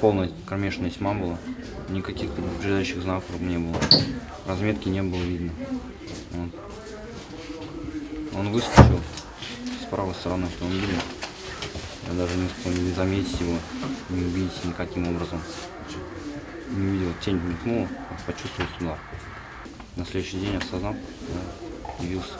полная кромешная тьма была. Никаких предупреждающих знаков не было. Разметки не было видно. Вот. Он выскочил с правой стороны автомобиля. Я даже не успел не заметить его, не увидеть никаким образом. Не увидел, тень мелькнула, а почувствовал удар. На следующий день осознал, да, явился